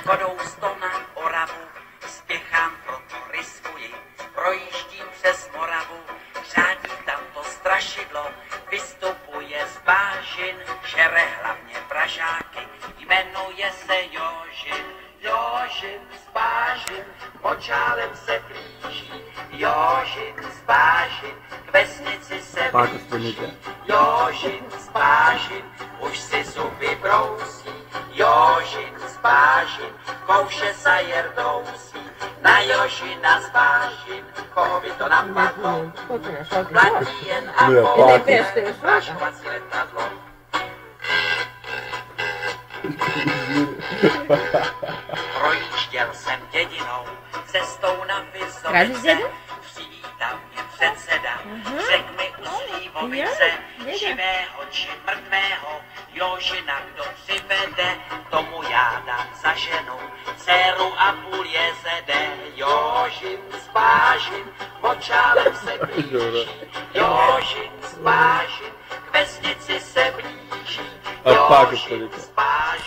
Škodou sto na Oravu, spěchám, proto riskuji. Projíždím přes Moravu, řádí tam to strašidlo, vystupuje z bážin, žere hlavně Pražáky, jmenuje se Jožin. Jožin z bážin, počálem se blíží, Jožin z bážin, k vesnici se blíží. Jožin z bážin, už si zuby Jožin bážin, kouše sa jerdousí, na Jožina z bážin, koho by to napadlo, platí jen a pouze páky. váškovací letadlo. Projížděl jsem dědinou, cestou na dědu? přivítal mě předseda, řekl mi u Slívovice, živého či mrtvého, Jožina kdo přivede, tomu já dám za ženu, dceru a půl jezede, Jožin z Bážin, močálem se blíží, Jožin z Bážin, k vesnici se blíží, Jožin Bážin,